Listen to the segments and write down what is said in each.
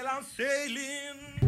I'm sailing.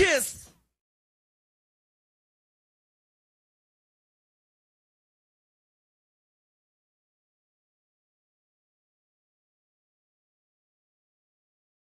Kiss.